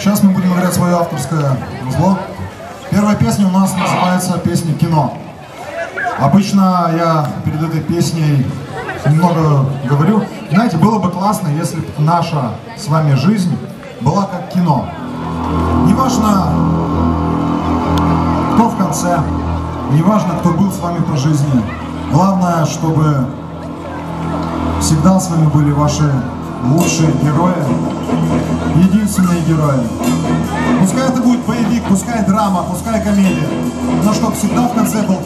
Сейчас мы будем играть свое авторское зло. Первая песня у нас называется песня «Кино». Обычно я перед этой песней много говорю. Знаете, было бы классно, если бы наша с вами жизнь была как кино. Неважно, кто в конце, неважно, кто был с вами по жизни. Главное, чтобы всегда с вами были ваши лучшие герои, единственные герои. Пускай это будет боевик, пускай драма, пускай комедия, но чтобы всегда в конце был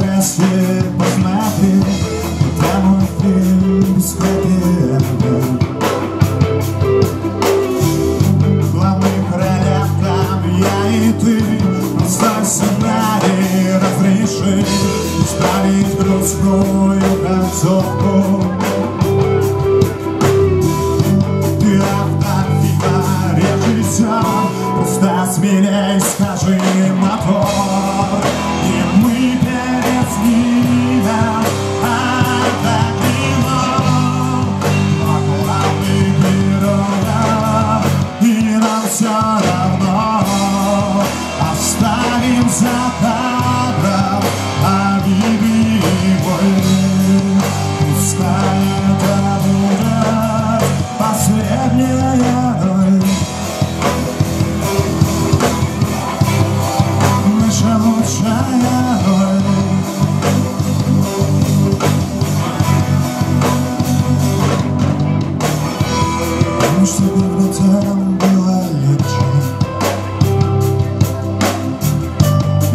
прекрасне познати, тому ти сходила. В главных ролях там я и ты, Пустой сценарий разреши, исправить грустную концовку. Ты автор, режиссер, Просто смелись power.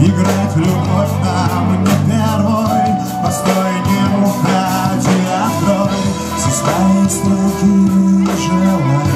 Играть любовь нам не первой. Постой, не уходи, открой Составить строки желаний.